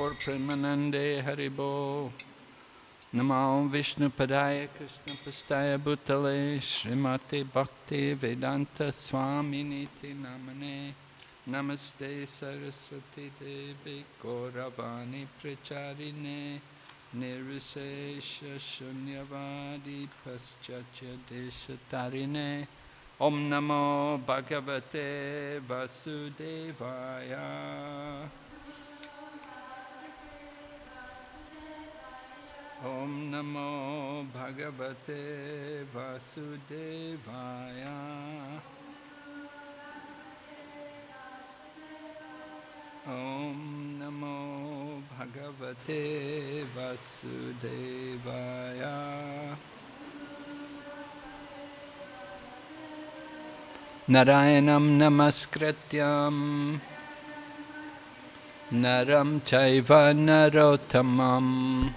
Gaur Premanande Haribo. Namo Vishnu Padaya Krishna Pastaya Bhutale Srimati Bhakti Vedanta Swami Namane Namaste Saraswati Devi Gauravani Pracharine Nirvisesha Shunyavadi Paschatya Deshatarine Om Namo Bhagavate Vasudevaya ॐ नमो भगवते वासुदेवाय। ॐ नमो भगवते वासुदेवाय। नारायणं नमस्कृत्यम् नरं चैव नरोत्तमम्।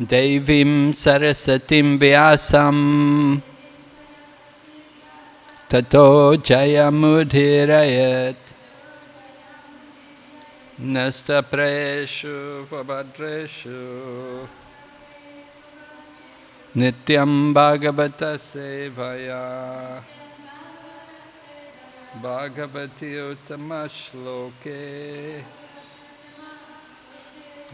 देवीं सरस्वतीं व्यासम्। ततो जयमुदीरयत्। नस्तप्रेषु पभद्रेषु नित्यं भगवतसेवया भगवति उत्तमश्लोके।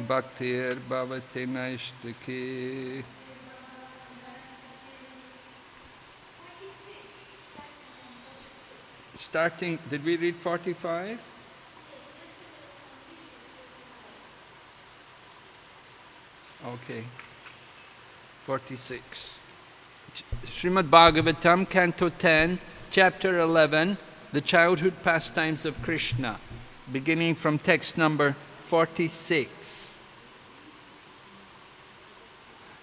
Bhaktir Bhavati Naishtaki Starting, did we read 45? Okay. 46. Srimad Bhagavatam, Canto 10, Chapter 11, The Childhood Pastimes of Krishna, beginning from text number 46.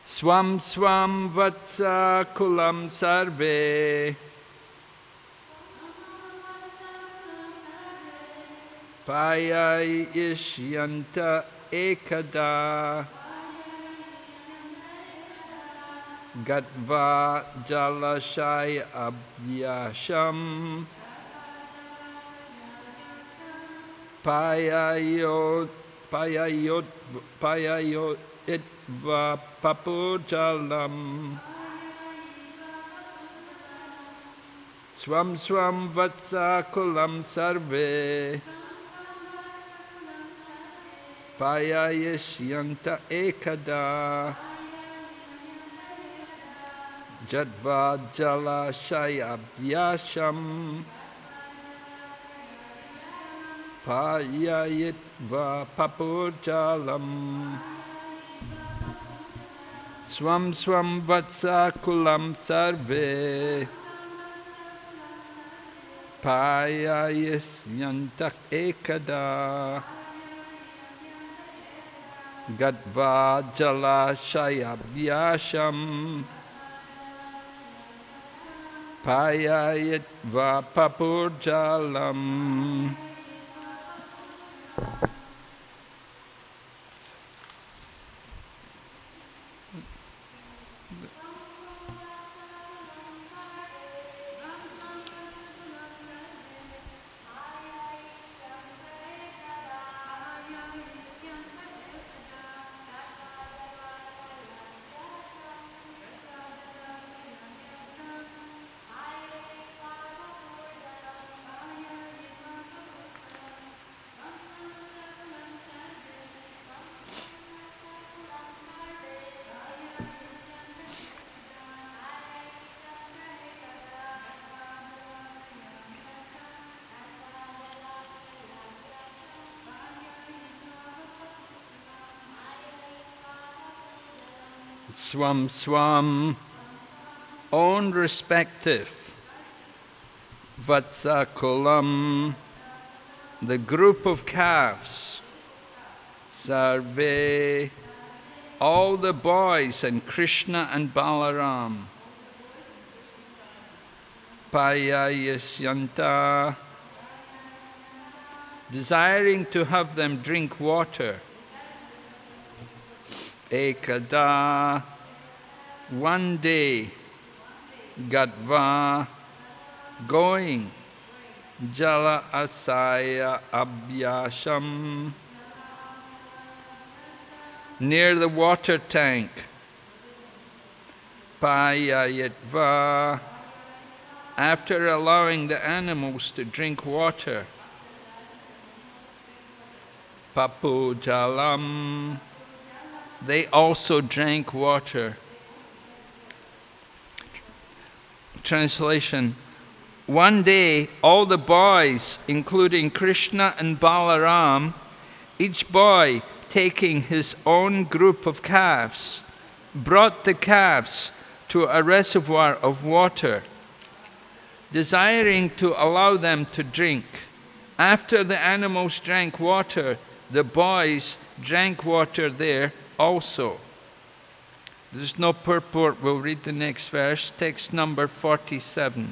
Swam swam vatsa kulam sarve. Payai ishyanta ekada. Gatva Jalashai Abhyasham. Payayot Payayot Payayot Itva Papujalam Swam Swam Vatsa Kulam Sarve Payayashyanta Ekada Jadva Shayabhyasham Payayitva Papujalam Swam Swam Vatsa Kulam Sarve. Payayasyantak Ekada. Gadva Jala Shayabhyasham Payayitva Papurjalam. Swam Swam, own respective, Vatsakulam, the group of calves, Sarve, all the boys, and Krishna and Balaram, Payayasyanta, desiring to have them drink water. Ekada, one day, Gadva, going, Jala Asaya Abhyasham, near the water tank. Payayatva. After allowing the animals to drink water. Papujalam. They also drank water. Translation One day, all the boys, including Krishna and Balaram, each boy taking his own group of calves, brought the calves to a reservoir of water, desiring to allow them to drink. After the animals drank water, the boys drank water there also. There's no purport, we'll read the next verse, text number 47.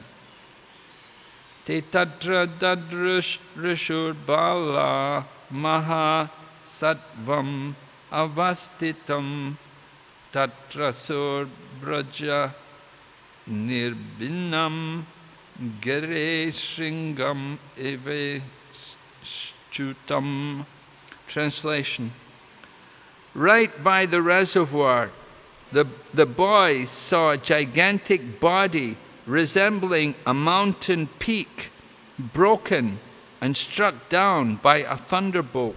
Te tatra dadrush rishur bala maha sattvam avastitam tatra sur braja nirbinam gere shringam eve Translation Right by the reservoir, the, the boys saw a gigantic body resembling a mountain peak, broken and struck down by a thunderbolt.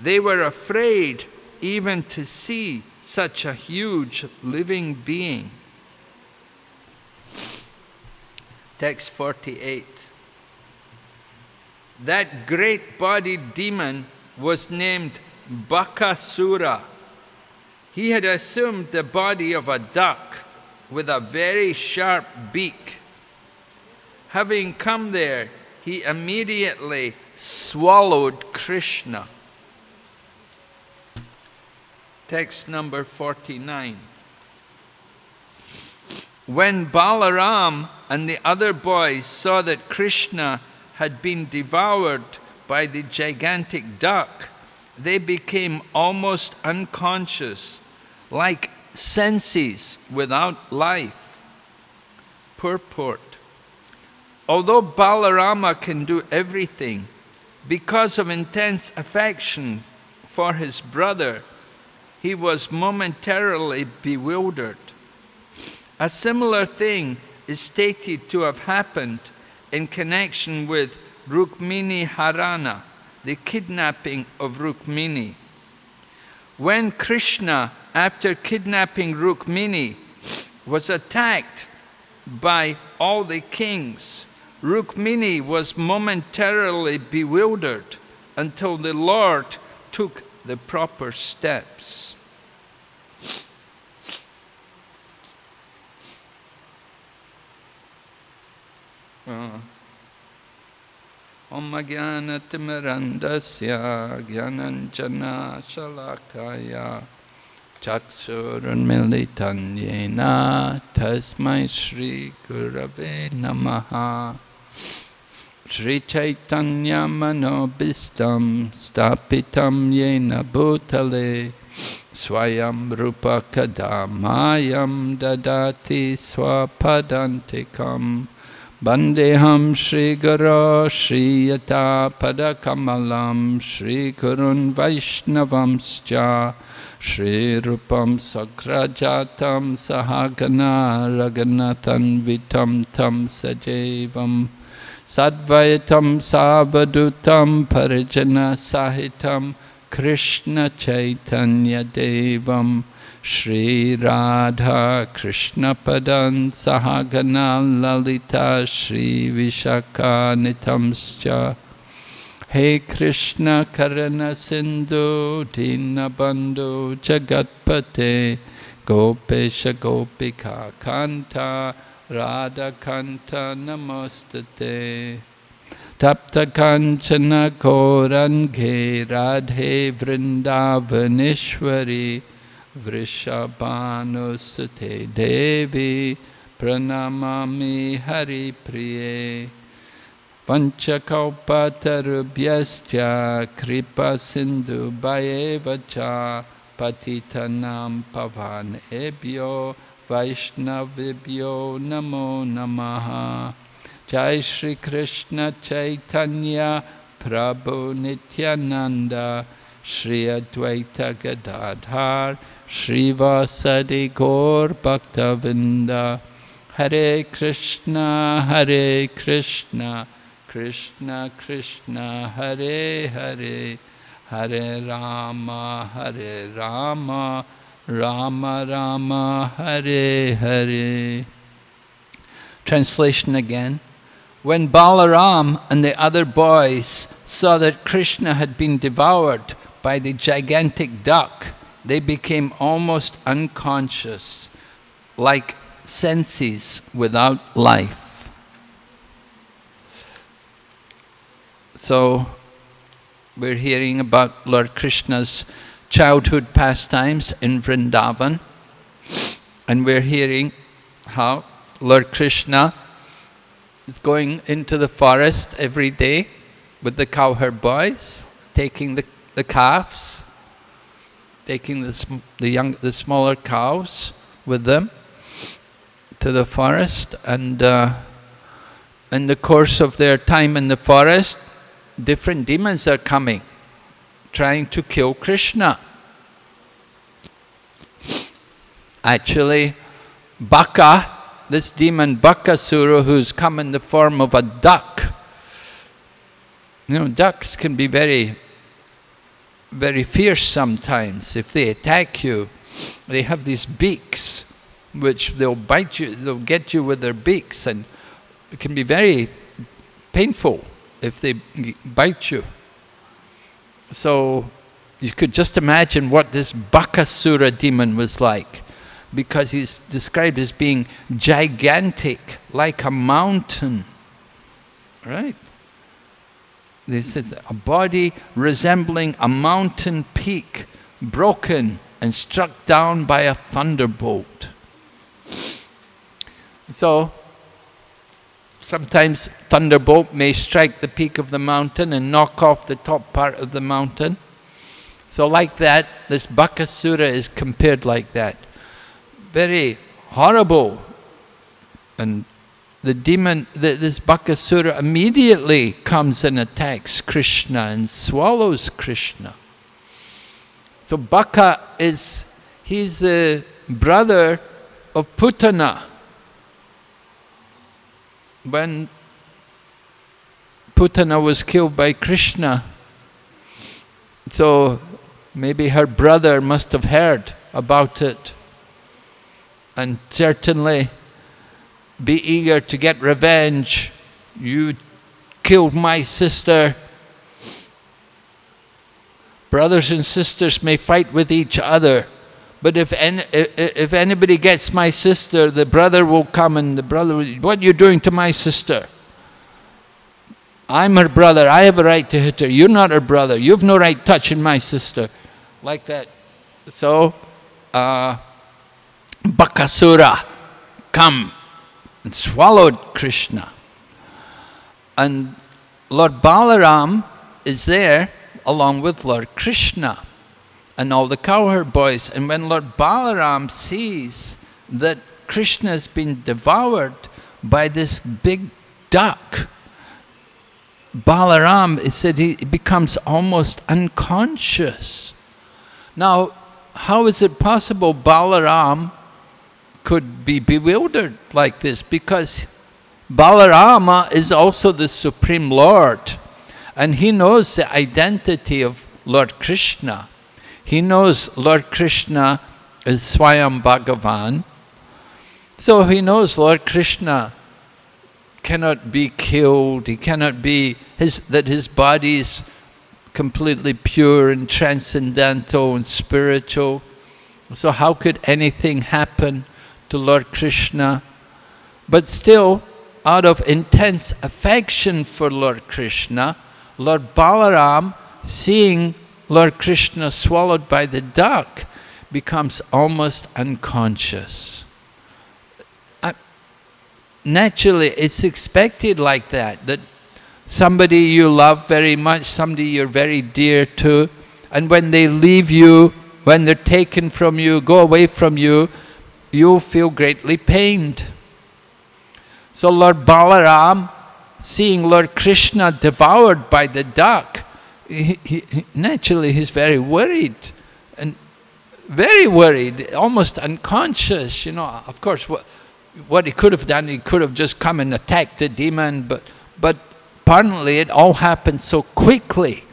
They were afraid even to see such a huge living being. Text 48. That great bodied demon was named Bakasura. He had assumed the body of a duck with a very sharp beak. Having come there, he immediately swallowed Krishna. Text number 49. When Balaram and the other boys saw that Krishna had been devoured by the gigantic duck, they became almost unconscious, like senses without life. Purport. Although Balarama can do everything, because of intense affection for his brother, he was momentarily bewildered. A similar thing is stated to have happened in connection with Rukmini Harana, the kidnapping of Rukmini. When Krishna, after kidnapping Rukmini, was attacked by all the kings, Rukmini was momentarily bewildered until the Lord took the proper steps. Uh. ॐ ज्ञानतिमरन्दस्य ज्ञानञ्जनशलाकाया चक्षुरुन्मिलितं येन तस्मै श्रीगुरवे नमः श्रीचैतन्यमनोभिस्तं स्थापितं येन भूतले स्वयं रूपकदा मायं ददाति स्वपदान्तिकम् Bandeham Shri Guru Shri Yata Padakamalam Shri Kurun Vaishnavamscha Shri Rupam Sakrajatam Sahagana Raganathan Vitam Tam Sajevam Sadvaitam Savadutam Parijana Sahitam Krishna Chaitanya Devam Shri Radha Krishna Padan Sahagana Lalita Shri Vishaka Nitamscha He Krishna Karana Sindhu Dinabandhu Jagatpate Gopesha Gopika Kanta Radha Kanta Namostate Tapta Kanchana Korange Radhe Vrindavaneshwari वृषभानुसुते देवी प्रणमामि हरिप्रिये। पञ्चकौपतरुभ्यश्च कृपसिन्धुभयेव च पतितनां पवनेभ्यो वैष्णवेभ्यो नमो नमः। जय श्रीकृष्ण चैतन्य प्रभु Nityanand. Shri Advaita Gadadhar Gadadhar Srivasadi Gaur Bhaktavinda Hare Krishna Hare Krishna. Krishna Krishna Hare Hare. Hare Rama Hare Rama. Rama Rama Hare Hare. Translation again. When Balaram and the other boys saw that Krishna had been devoured by the gigantic duck, they became almost unconscious, like senses without life. So, we're hearing about Lord Krishna's childhood pastimes in Vrindavan, and we're hearing how Lord Krishna is going into the forest every day with the cowherd boys, taking the, the calves, taking the, the, young, the smaller cows with them to the forest. And uh, in the course of their time in the forest, different demons are coming, trying to kill Krishna. Actually, Baka this demon Bakasura who's come in the form of a duck. You know, ducks can be very, very fierce sometimes. If they attack you, they have these beaks which they'll bite you, they'll get you with their beaks and it can be very painful if they bite you. So you could just imagine what this Bakasura demon was like because he's described as being gigantic, like a mountain. Right? This is a body resembling a mountain peak, broken and struck down by a thunderbolt. So, sometimes thunderbolt may strike the peak of the mountain and knock off the top part of the mountain. So like that, this Bakasura is compared like that very horrible. And the demon, the, this Bakasura immediately comes and attacks Krishna and swallows Krishna. So Baka is, he's a brother of Putana. When Putana was killed by Krishna, so maybe her brother must have heard about it and certainly be eager to get revenge. You killed my sister. Brothers and sisters may fight with each other, but if, any, if anybody gets my sister, the brother will come and the brother will, what are you doing to my sister? I'm her brother, I have a right to hit her. You're not her brother, you've no right touching my sister. Like that. So, uh, Bakasura come and swallowed Krishna. And Lord Balaram is there along with Lord Krishna and all the cowherd boys. And when Lord Balaram sees that Krishna has been devoured by this big duck, Balaram, it said he becomes almost unconscious. Now, how is it possible Balaram could be bewildered like this because Balarama is also the Supreme Lord and he knows the identity of Lord Krishna. He knows Lord Krishna is Swayam Bhagavan. So he knows Lord Krishna cannot be killed, he cannot be, his, that his body is completely pure and transcendental and spiritual. So how could anything happen to Lord Krishna, but still out of intense affection for Lord Krishna, Lord Balaram, seeing Lord Krishna swallowed by the duck, becomes almost unconscious. Uh, naturally, it's expected like that, that somebody you love very much, somebody you're very dear to, and when they leave you, when they're taken from you, go away from you, you feel greatly pained. So Lord Balaram, seeing Lord Krishna devoured by the duck, he, he, naturally he's very worried and very worried, almost unconscious, you know. Of course, what, what he could have done, he could have just come and attacked the demon, but, but apparently it all happened so quickly.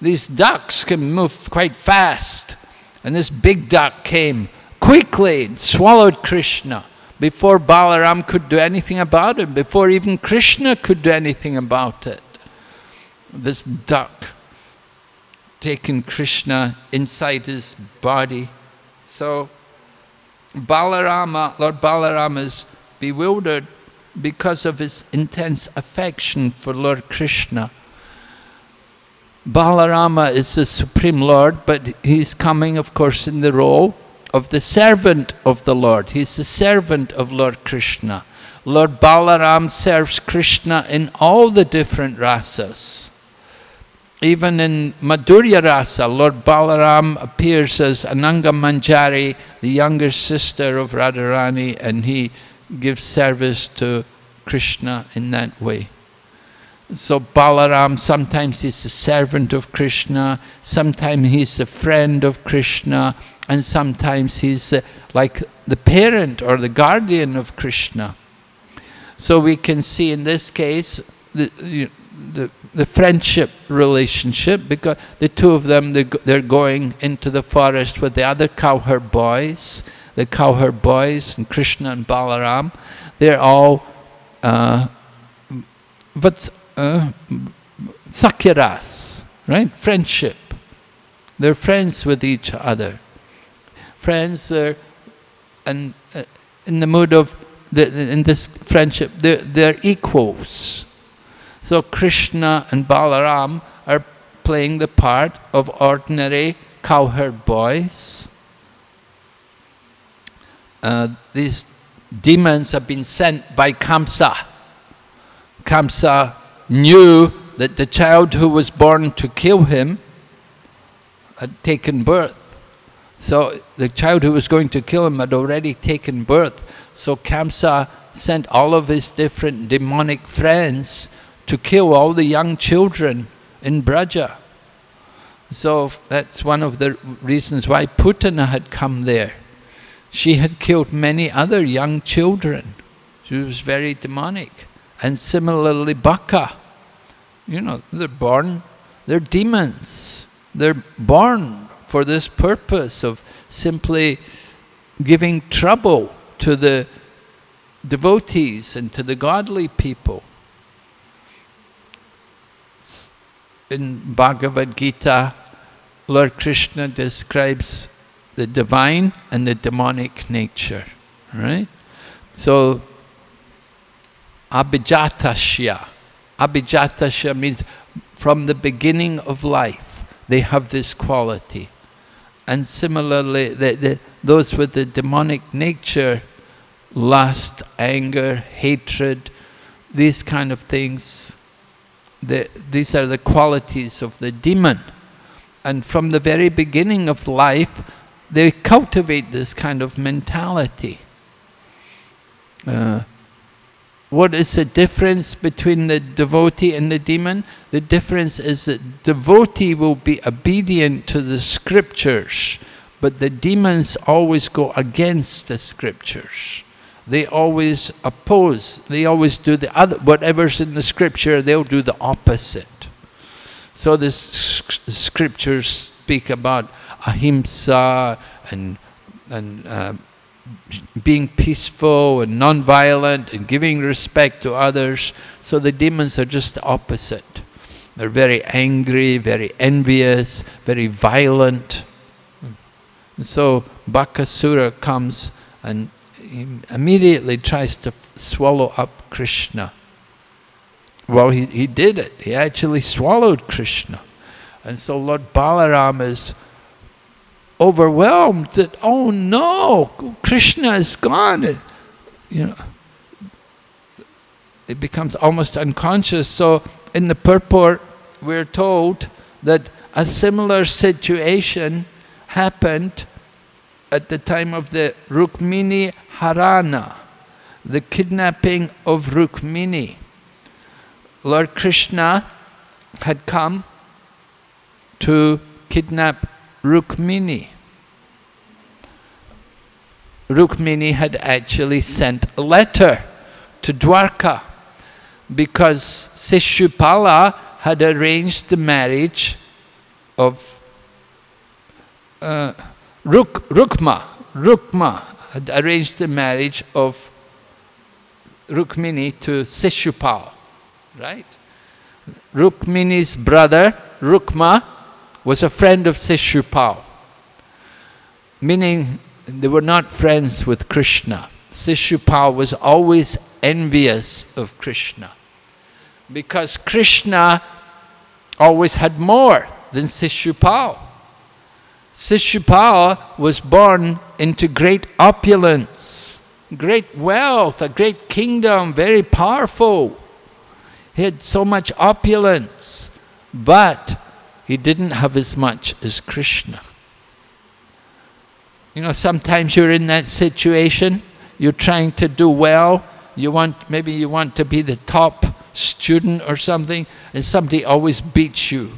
These ducks can move quite fast. And this big duck came quickly swallowed Krishna before Balaram could do anything about it, before even Krishna could do anything about it. This duck taking Krishna inside his body. So Balarama, Lord Balarama is bewildered because of his intense affection for Lord Krishna. Balarama is the Supreme Lord, but he's coming, of course, in the role of the servant of the Lord. He's the servant of Lord Krishna. Lord Balaram serves Krishna in all the different rasas. Even in Madhurya Rasa, Lord Balaram appears as Ananga Manjari, the younger sister of Radharani, and he gives service to Krishna in that way. So Balaram, sometimes he's a servant of Krishna, sometimes he's a friend of Krishna, and sometimes he's uh, like the parent or the guardian of Krishna. So we can see in this case the, the, the friendship relationship because the two of them, they're going into the forest with the other cowherd boys, the cowherd boys and Krishna and Balaram. They're all uh, but uh, right? Friendship. They're friends with each other. Friends are and uh, in the mood of the, in this friendship, they're, they're equals. So Krishna and Balaram are playing the part of ordinary cowherd boys. Uh, these demons have been sent by Kamsa. Kamsa knew that the child who was born to kill him had taken birth. So the child who was going to kill him had already taken birth. So Kamsa sent all of his different demonic friends to kill all the young children in Braja. So that's one of the reasons why Putana had come there. She had killed many other young children. She was very demonic. And similarly Baka. You know, they're born, they're demons. They're born for this purpose of simply giving trouble to the devotees and to the godly people. In Bhagavad Gita, Lord Krishna describes the divine and the demonic nature, right? So, abhijatasya. Abhijatasya means from the beginning of life, they have this quality. And similarly, the, the, those with the demonic nature, lust, anger, hatred, these kind of things, the, these are the qualities of the demon. And from the very beginning of life, they cultivate this kind of mentality. Uh, what is the difference between the devotee and the demon? The difference is that devotee will be obedient to the scriptures, but the demons always go against the scriptures. They always oppose, they always do the other, whatever's in the scripture, they'll do the opposite. So the scriptures speak about ahimsa and, and uh, being peaceful and non-violent and giving respect to others. So the demons are just the opposite. They're very angry, very envious, very violent. Hmm. And so Bakasura comes and immediately tries to swallow up Krishna. Well, he, he did it. He actually swallowed Krishna. And so Lord Balaram is overwhelmed that, oh no, Krishna is gone. you know, it becomes almost unconscious. So in the purport, we're told that a similar situation happened at the time of the Rukmini Harana, the kidnapping of Rukmini. Lord Krishna had come to kidnap Rukmini. Rukmini had actually sent a letter to Dwarka because Sishupala had arranged the marriage of uh, Ruk, Rukma. Rukma had arranged the marriage of Rukmini to Sishupal, right? Rukmini's brother, Rukma, was a friend of Sishupal, meaning they were not friends with Krishna. Sishupal was always envious of Krishna because Krishna always had more than Sishupal. Sishupal was born into great opulence, great wealth, a great kingdom, very powerful. He had so much opulence, but he didn't have as much as Krishna. You know, sometimes you're in that situation, you're trying to do well, you want, maybe you want to be the top student or something, and somebody always beats you.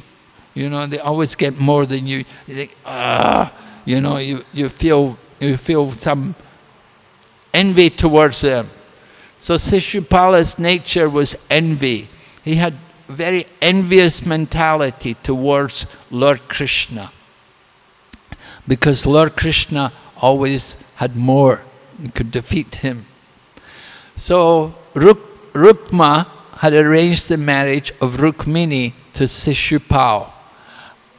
You know, they always get more than you. You think, ah, you know, you, you feel you feel some envy towards them. So Sishupala's nature was envy. He had very envious mentality towards Lord Krishna. Because Lord Krishna always had more, and could defeat him. So Ruk, Rukma had arranged the marriage of Rukmini to Sishupal.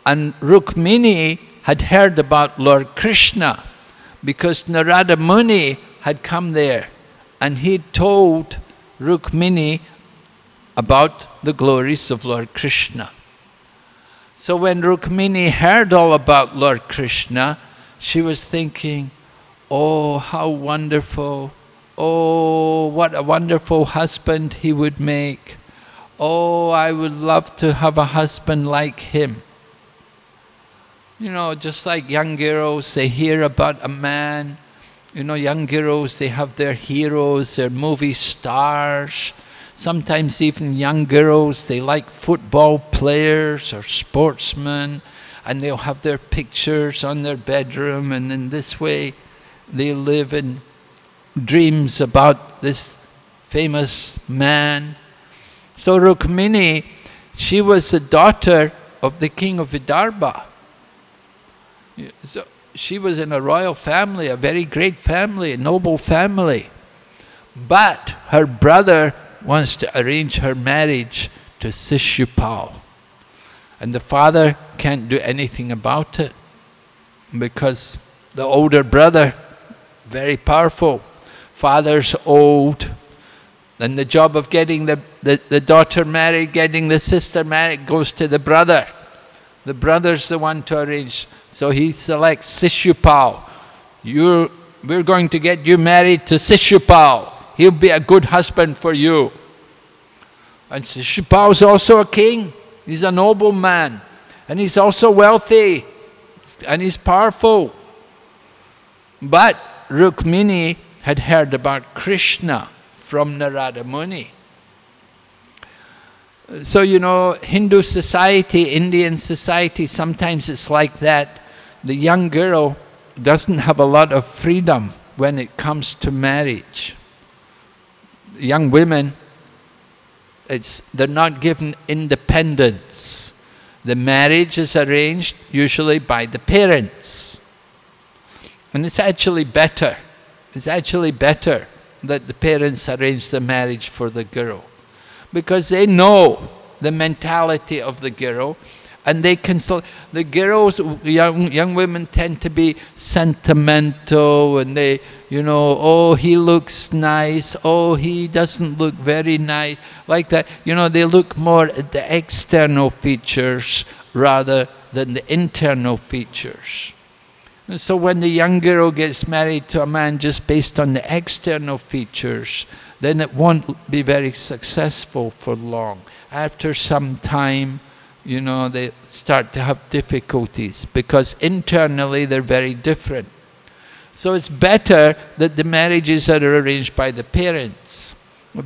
And Rukmini had heard about Lord Krishna because Narada Muni had come there and he told Rukmini about the glories of Lord Krishna. So when Rukmini heard all about Lord Krishna, she was thinking, oh, how wonderful, oh, what a wonderful husband he would make. Oh, I would love to have a husband like him. You know, just like young girls, they hear about a man. You know, young girls, they have their heroes, their movie stars. Sometimes even young girls, they like football players or sportsmen, and they'll have their pictures on their bedroom, and in this way, they live in dreams about this famous man. So Rukmini, she was the daughter of the king of Vidarbha. So she was in a royal family, a very great family, a noble family. But her brother wants to arrange her marriage to Sishupal. And the father can't do anything about it because the older brother, very powerful, father's old, then the job of getting the, the, the daughter married, getting the sister married goes to the brother. The brother's the one to arrange. So he selects Sishupal. you we're going to get you married to Sishupal. He'll be a good husband for you. And Sishupal is also a king. He's a noble man. And he's also wealthy. And he's powerful. But Rukmini had heard about Krishna from Narada Muni. So, you know, Hindu society, Indian society, sometimes it's like that. The young girl doesn't have a lot of freedom when it comes to marriage. Young women, it's, they're not given independence. The marriage is arranged usually by the parents. And it's actually better. It's actually better that the parents arrange the marriage for the girl because they know the mentality of the girl and they can the girls young young women tend to be sentimental and they you know oh he looks nice. Oh he doesn't look very nice. Like that you know they look more at the external features rather than the internal features. And so when the young girl gets married to a man just based on the external features then it won't be very successful for long. After some time, you know, they start to have difficulties because internally they're very different. So it's better that the marriages are arranged by the parents.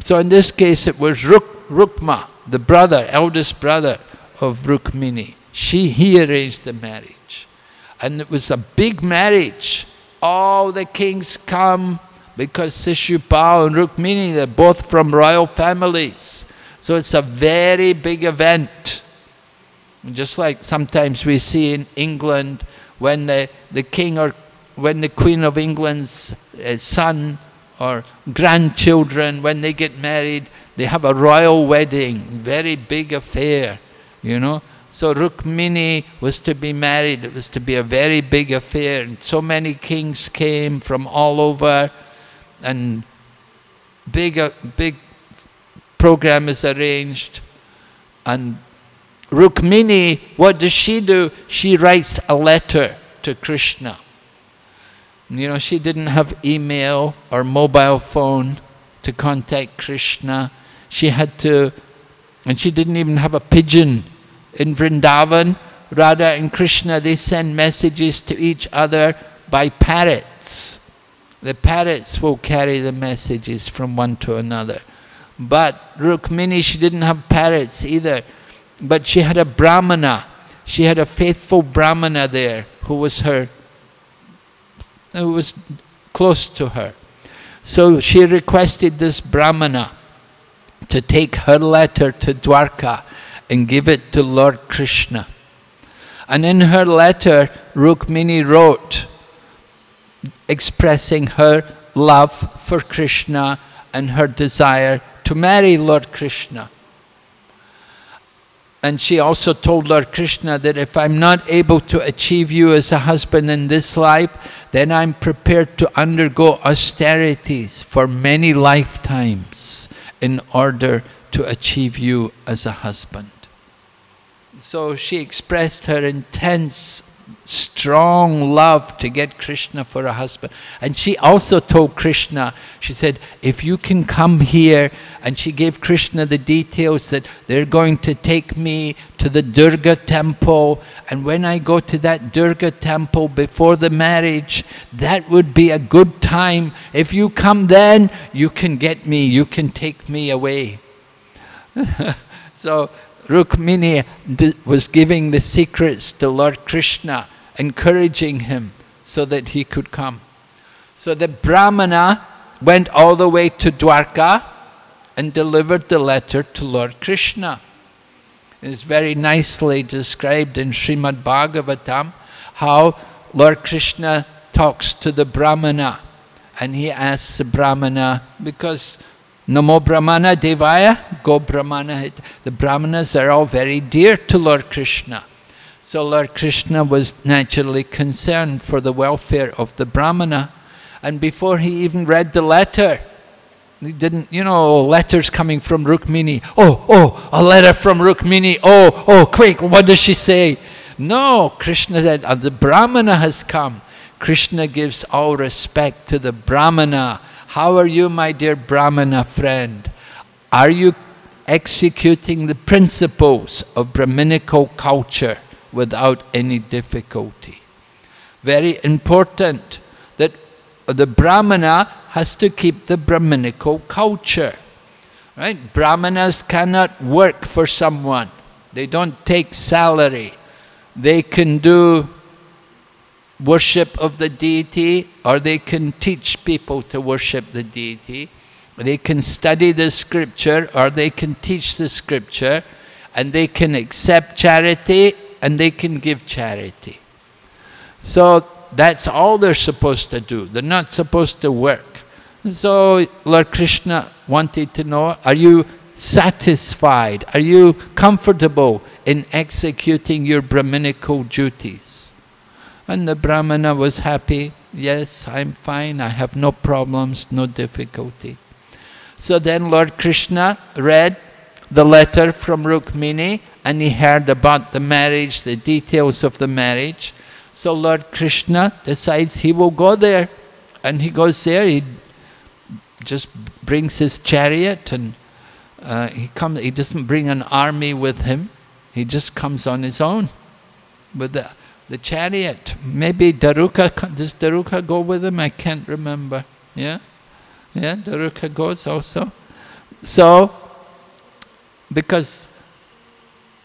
So in this case it was Ruk, Rukma, the brother, eldest brother of Rukmini. She, he arranged the marriage. And it was a big marriage. All the kings come because Shishupal and Rukmini, they're both from royal families. So it's a very big event. Just like sometimes we see in England when the, the king or when the Queen of England's uh, son or grandchildren, when they get married, they have a royal wedding, very big affair, you know. So Rukmini was to be married, it was to be a very big affair, and so many kings came from all over, and big, uh, big program is arranged. And Rukmini, what does she do? She writes a letter to Krishna. You know, she didn't have email or mobile phone to contact Krishna. She had to, and she didn't even have a pigeon. In Vrindavan, Radha and Krishna, they send messages to each other by parrots. The parrots will carry the messages from one to another. But Rukmini, she didn't have parrots either. But she had a brahmana. She had a faithful brahmana there who was her, who was close to her. So she requested this brahmana to take her letter to Dwarka and give it to Lord Krishna. And in her letter, Rukmini wrote, expressing her love for Krishna and her desire to marry Lord Krishna. And she also told Lord Krishna that if I'm not able to achieve you as a husband in this life, then I'm prepared to undergo austerities for many lifetimes in order to achieve you as a husband. So she expressed her intense strong love to get Krishna for a husband. And she also told Krishna, she said, if you can come here, and she gave Krishna the details that they're going to take me to the Durga temple, and when I go to that Durga temple before the marriage, that would be a good time. If you come then, you can get me, you can take me away. so Rukmini was giving the secrets to Lord Krishna encouraging him so that he could come. So the Brahmana went all the way to Dwarka and delivered the letter to Lord Krishna. It's very nicely described in Srimad Bhagavatam how Lord Krishna talks to the Brahmana and he asks the Brahmana because Namo Brahmana Devaya, Go Brahmana, the Brahmanas are all very dear to Lord Krishna. So Lord Krishna was naturally concerned for the welfare of the Brahmana. And before he even read the letter, he didn't, you know, letters coming from Rukmini. Oh, oh, a letter from Rukmini. Oh, oh, quick, what does she say? No, Krishna said, uh, the Brahmana has come. Krishna gives all respect to the Brahmana. How are you, my dear Brahmana friend? Are you executing the principles of Brahminical culture? Without any difficulty. Very important that the Brahmana has to keep the Brahminical culture. Right? Brahmanas cannot work for someone. They don't take salary. They can do worship of the deity or they can teach people to worship the deity. They can study the scripture or they can teach the scripture and they can accept charity and they can give charity. So that's all they're supposed to do. They're not supposed to work. So Lord Krishna wanted to know, are you satisfied? Are you comfortable in executing your Brahminical duties? And the Brahmana was happy. Yes, I'm fine. I have no problems, no difficulty. So then Lord Krishna read the letter from Rukmini and he heard about the marriage, the details of the marriage. So Lord Krishna decides he will go there. And he goes there, he just brings his chariot and uh, he, comes, he doesn't bring an army with him. He just comes on his own with the, the chariot. Maybe Daruka, does Daruka go with him? I can't remember. Yeah? Yeah, Daruka goes also. So, because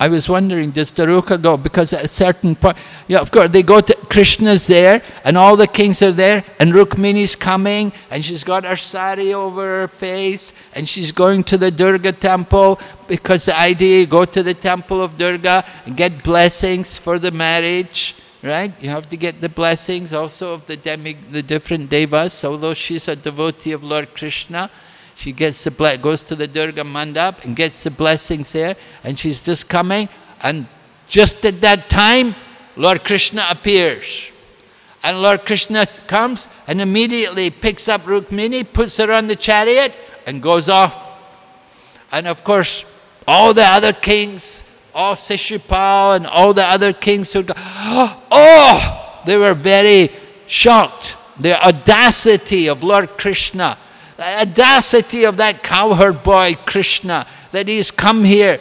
I was wondering, does Dwaruka go? Because at a certain point, yeah, of course, they go to, Krishna's there, and all the kings are there, and Rukmini's coming, and she's got her sari over her face, and she's going to the Durga temple, because the idea, go to the temple of Durga and get blessings for the marriage, right? You have to get the blessings also of the demi, the different devas, although she's a devotee of Lord Krishna, she gets the goes to the Durga Mandap and gets the blessings there, and she's just coming, and just at that time, Lord Krishna appears. And Lord Krishna comes and immediately picks up Rukmini, puts her on the chariot, and goes off. And of course, all the other kings, all Shishupal and all the other kings who oh, they were very shocked. The audacity of Lord Krishna audacity of that cowherd boy, Krishna, that he's come here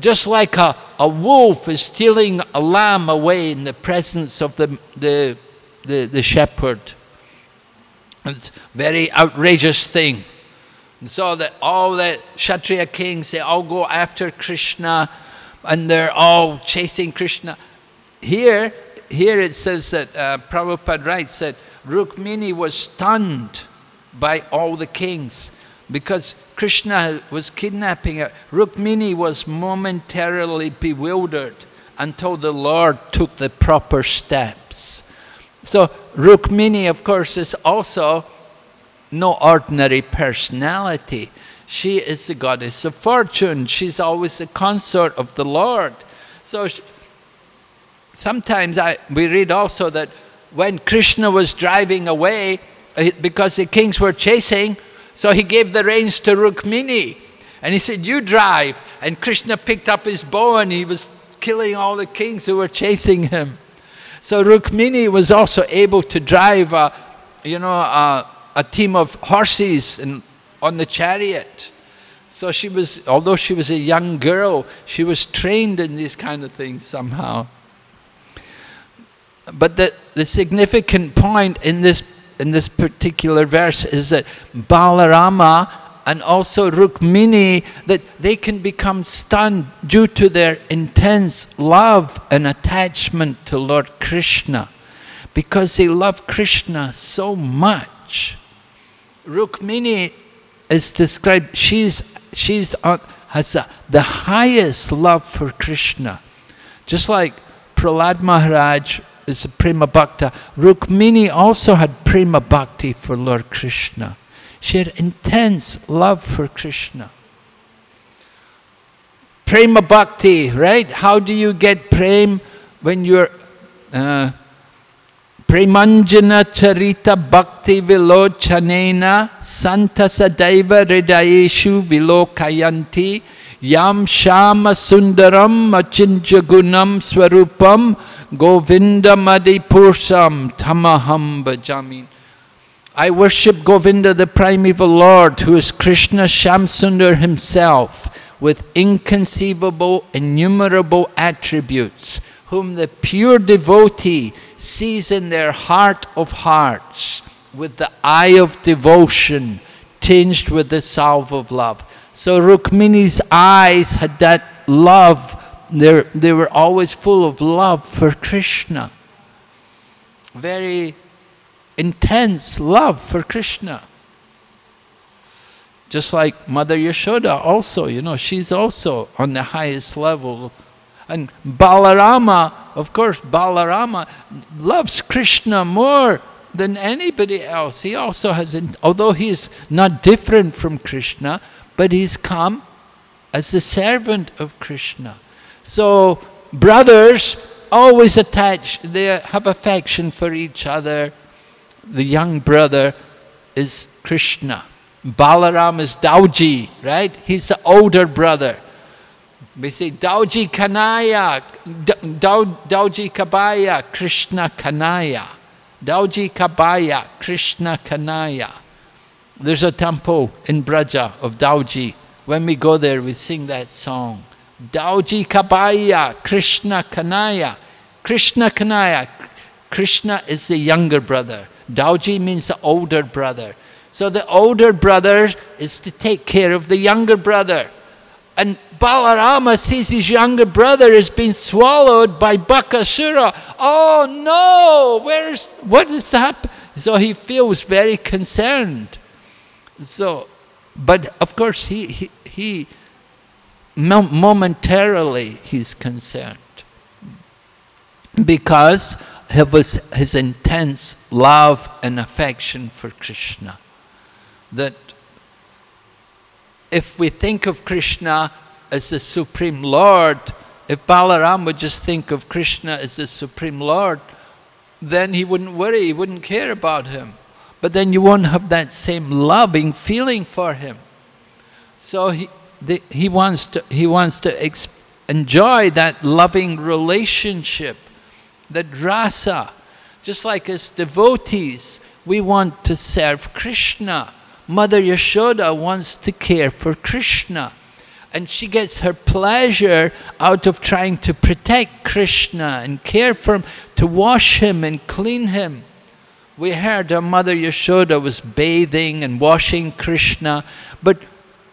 just like a, a wolf is stealing a lamb away in the presence of the, the, the, the shepherd. It's a very outrageous thing. And so that all the Kshatriya kings, they all go after Krishna and they're all chasing Krishna. Here, here it says that uh, Prabhupada writes that Rukmini was stunned by all the kings because Krishna was kidnapping her. Rukmini was momentarily bewildered until the Lord took the proper steps. So Rukmini, of course, is also no ordinary personality. She is the goddess of fortune. She's always the consort of the Lord. So she, sometimes I, we read also that when Krishna was driving away, Uh, because the kings were chasing, so he gave the reins to Rukmini. And he said, you drive. And Krishna picked up his bow and he was killing all the kings who were chasing him. So Rukmini was also able to drive a, you know, a, a team of horses in, on the chariot. So she was, although she was a young girl, she was trained in these kind of things somehow. But the, the significant point in this in this particular verse is that Balarama and also Rukmini, that they can become stunned due to their intense love and attachment to Lord Krishna. Because they love Krishna so much. Rukmini is described, she's, she's on, has a, the highest love for Krishna. Just like Prahlad Maharaj is prema bhakta. Rukmini also had prema bhakti for Lord Krishna. She had intense love for Krishna. Prema bhakti, right? How do you get prem when you're uh, Premanjana charita bhakti vilochanena santa sadaiva hridayeshu vilokayanti yam shyama sundaram achintyagunam swarupam Govindam Adipurusham Tamaham Bhajami. I worship Govinda, the primeval Lord, who is Krishna Shyamsundar himself, with inconceivable, innumerable attributes, whom the pure devotee sees in their heart of hearts, with the eye of devotion, tinged with the salve of love. So Rukmini's eyes had that love they they were always full of love for Krishna. Very intense love for Krishna. Just like Mother Yashoda also, you know, she's also on the highest level. And Balarama, of course, Balarama loves Krishna more than anybody else. He also has, although he's not different from Krishna, but he's come as the servant of Krishna. So brothers always attach, they have affection for each other. The young brother is Krishna. Balaram is Dauji, right? He's the older brother. We say Dauji Kanaya, Dauji Kabaya, Krishna Kanaya. Dauji Kabaya, Krishna Kanaya. There's a temple in Braja of Dauji. When we go there, we sing that song. Dauji Kabaya, Krishna Kanaya. Krishna Kanaya. Krishna is the younger brother. Dauji means the older brother. So the older brother is to take care of the younger brother. And Balarama sees his younger brother has been swallowed by Bakasura. Oh no, where's, what is happening? So he feels very concerned. So, but of course he, he, he momentarily he's concerned because of his, his intense love and affection for Krishna. That if we think of Krishna as the Supreme Lord, if Balaram would just think of Krishna as the Supreme Lord, then he wouldn't worry, he wouldn't care about him. But then you won't have that same loving feeling for him. So he, the, he wants to, he wants to enjoy that loving relationship, that rasa. Just like as devotees, we want to serve Krishna. Mother Yashoda wants to care for Krishna. And she gets her pleasure out of trying to protect Krishna and care for him, to wash him and clean him. We heard our mother Yashoda was bathing and washing Krishna, but,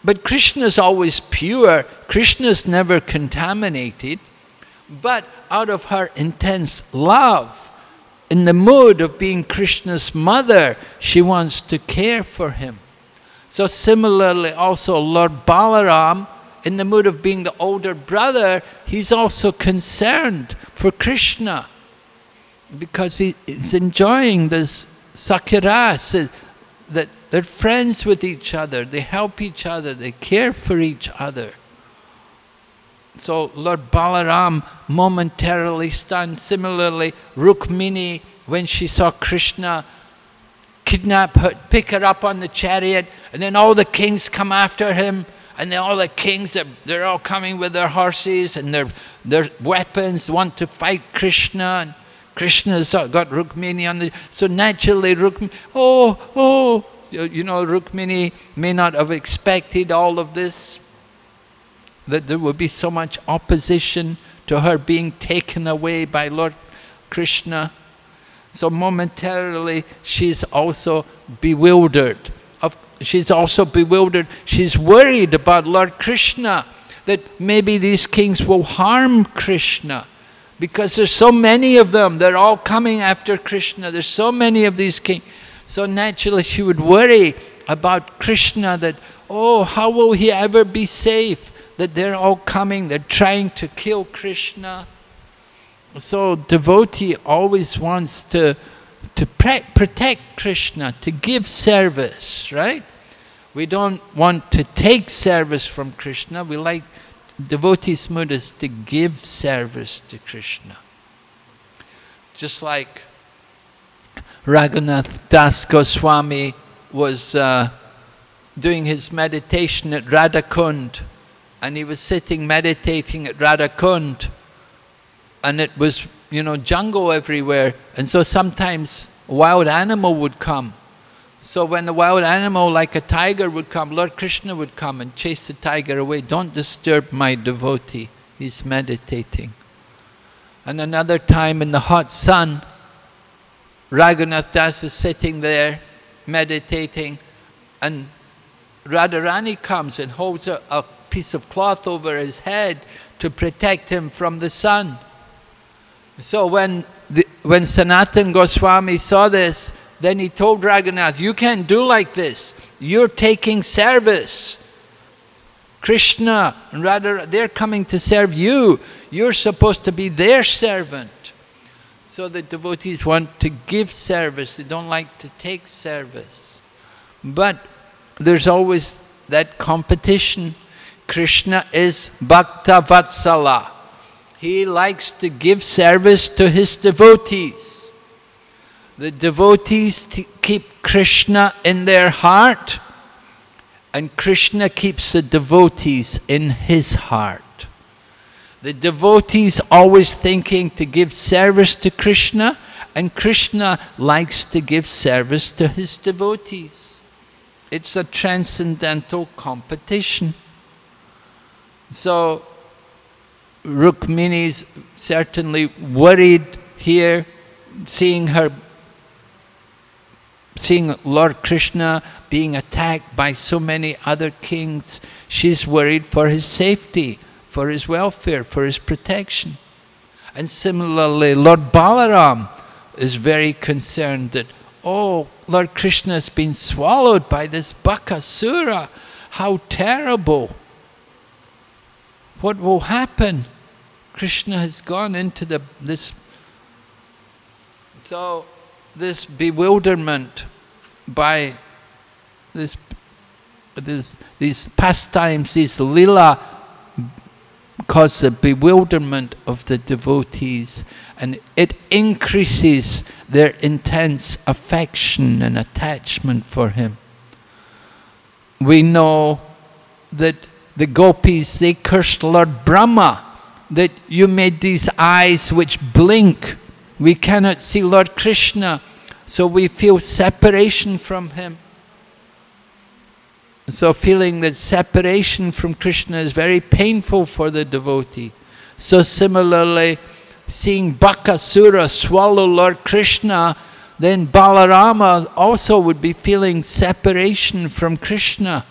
but Krishna is always pure. Krishna is never contaminated. But out of her intense love, in the mood of being Krishna's mother, she wants to care for him. So similarly also Lord Balaram in the mood of being the older brother, he's also concerned for Krishna because he, he's enjoying this sakhya-rasa, that they're friends with each other, they help each other, they care for each other. So Lord Balaram momentarily stunned. Similarly, Rukmini, when she saw Krishna kidnap her, pick her up on the chariot, and then all the kings come after him, and then all the kings, they're, they're all coming with their horses and their, their weapons, want to fight Krishna. Krishna's got Rukmini on the... So naturally Rukmini, oh, oh, you know, Rukmini may not have expected all of this, that there would be so much opposition to her being taken away by Lord Krishna. So momentarily she's also bewildered she's also bewildered. She's worried about Lord Krishna, that maybe these kings will harm Krishna because there's so many of them. They're all coming after Krishna. There's so many of these kings. So naturally she would worry about Krishna that, oh, how will he ever be safe? That they're all coming, they're trying to kill Krishna. So devotee always wants to, to protect Krishna, to give service, right? We don't want to take service from Krishna. We like devotees' mood is to give service to Krishna. Just like Raghunath Das Goswami was uh, doing his meditation at Radhakund and he was sitting meditating at Radhakund and it was, you know, jungle everywhere and so sometimes a wild animal would come so when a wild animal like a tiger would come, Lord Krishna would come and chase the tiger away. Don't disturb my devotee, he's meditating. And another time in the hot sun, Raghunath Das is sitting there meditating and Radharani comes and holds a, a piece of cloth over his head to protect him from the sun. So when, the, when Sanatan Goswami saw this, then he told Raghunath, you can't do like this. You're taking service. Krishna and they're coming to serve you. You're supposed to be their servant. So the devotees want to give service. They don't like to take service. But there's always that competition. Krishna is Bhakta Vatsala. He likes to give service to his devotees the devotees keep Krishna in their heart and Krishna keeps the devotees in his heart. The devotees always thinking to give service to Krishna and Krishna likes to give service to his devotees. It's a transcendental competition. So Rukmini's certainly worried here, seeing her seeing Lord Krishna being attacked by so many other kings, she's worried for his safety, for his welfare, for his protection. And similarly, Lord Balaram is very concerned that, oh, Lord Krishna has been swallowed by this Bakasura. How terrible! What will happen? Krishna has gone into the, this. So, this bewilderment by this, this, these pastimes, these lila, cause the bewilderment of the devotees and it increases their intense affection and attachment for him. We know that the gopis, they cursed Lord Brahma, that you made these eyes which blink. We cannot see Lord Krishna, so we feel separation from him. So feeling that separation from Krishna is very painful for the devotee. So similarly, seeing Bakasura swallow Lord Krishna, then Balarama also would be feeling separation from Krishna.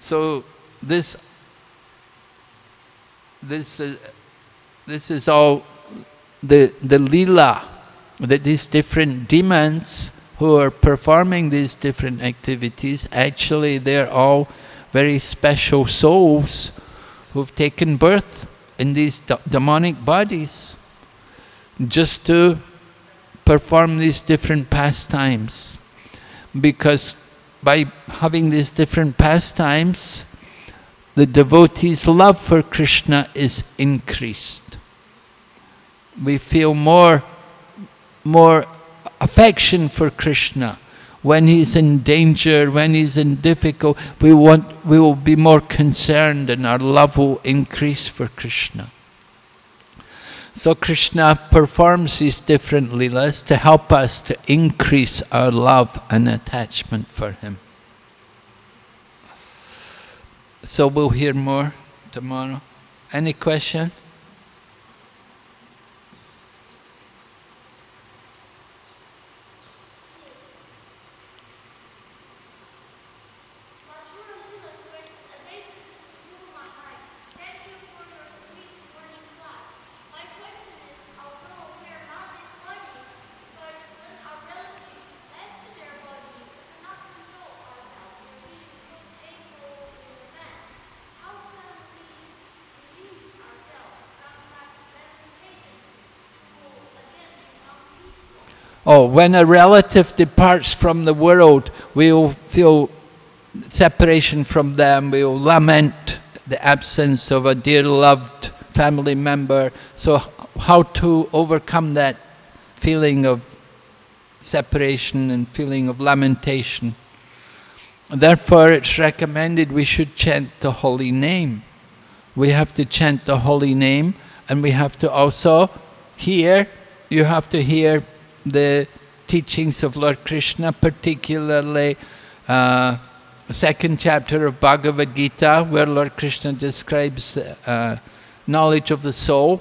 So this, this, uh, this is all the, the lila, that these different demons who are performing these different activities, actually they're all very special souls who've taken birth in these demonic bodies just to perform these different pastimes. Because by having these different pastimes, the devotee's love for Krishna is increased. We feel more, more affection for Krishna. When he's in danger, when he's in difficult, we want we will be more concerned and our love will increase for Krishna. So Krishna performs these different leelas to help us to increase our love and attachment for him. So we'll hear more tomorrow. Any question? Oh, when a relative departs from the world, we will feel separation from them, we will lament the absence of a dear loved family member. So how to overcome that feeling of separation and feeling of lamentation. Therefore, it's recommended we should chant the holy name. We have to chant the holy name and we have to also hear, you have to hear the teachings of Lord Krishna, particularly uh, second chapter of Bhagavad Gita, where Lord Krishna describes uh, knowledge of the soul,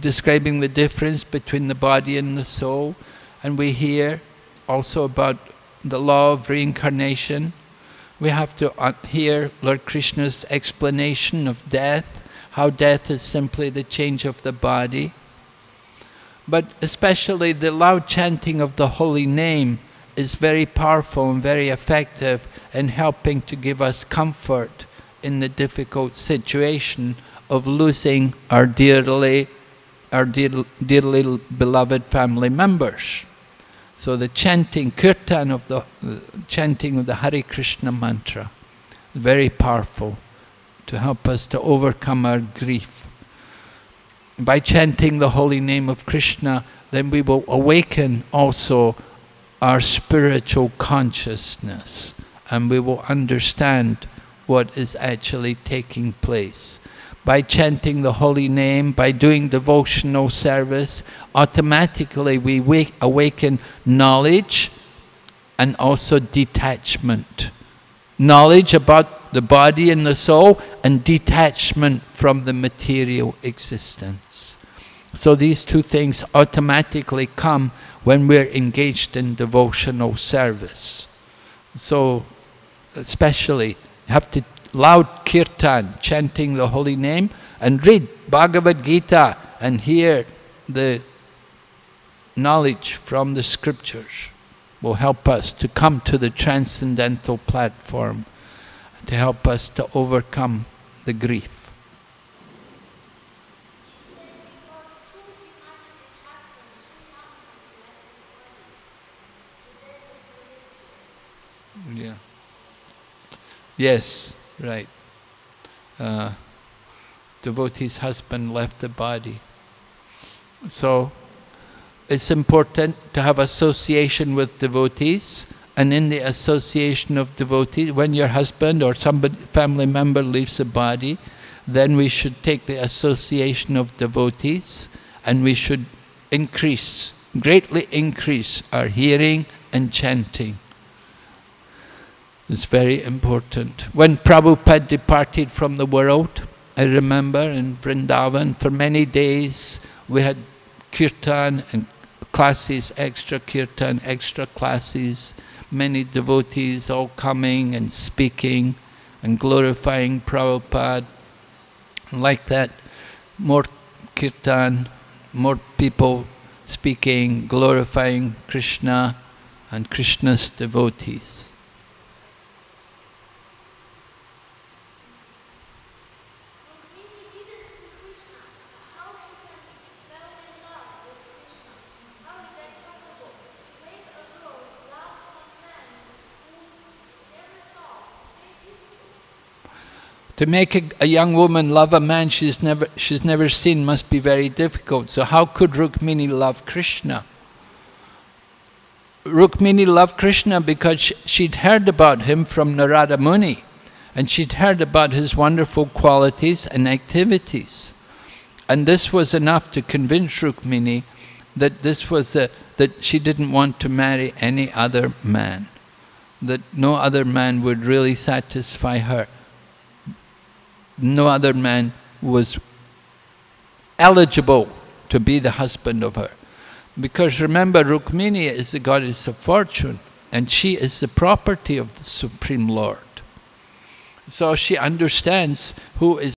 describing the difference between the body and the soul. And we hear also about the law of reincarnation. We have to uh, hear Lord Krishna's explanation of death, how death is simply the change of the body but especially the loud chanting of the holy name is very powerful and very effective in helping to give us comfort in the difficult situation of losing our dearly, our dear, dearly beloved family members. So the chanting, kirtan of the uh, chanting of the Hare Krishna mantra, very powerful to help us to overcome our grief by chanting the holy name of Krishna, then we will awaken also our spiritual consciousness and we will understand what is actually taking place. By chanting the holy name, by doing devotional service, automatically we wake, awaken knowledge and also detachment. Knowledge about the body and the soul and detachment from the material existence. So these two things automatically come when we're engaged in devotional service. So especially have to loud kirtan, chanting the holy name, and read Bhagavad Gita and hear the knowledge from the scriptures will help us to come to the transcendental platform, to help us to overcome the grief. Yeah. Yes, right. Uh, devotee's husband left the body. So it's important to have association with devotees and in the association of devotees, when your husband or somebody, family member leaves the body, then we should take the association of devotees and we should increase, greatly increase our hearing and chanting. It's very important. When Prabhupada departed from the world, I remember in Vrindavan, for many days we had kirtan and classes, extra kirtan, extra classes, many devotees all coming and speaking and glorifying Prabhupada. Like that, more kirtan, more people speaking, glorifying Krishna and Krishna's devotees. To make a, a, young woman love a man she's never, she's never seen must be very difficult. So how could Rukmini love Krishna? Rukmini loved Krishna because she'd heard about him from Narada Muni and she'd heard about his wonderful qualities and activities. And this was enough to convince Rukmini that this was the, that she didn't want to marry any other man, that no other man would really satisfy her no other man was eligible to be the husband of her. Because remember, Rukmini is the goddess of fortune, and she is the property of the Supreme Lord. So she understands who is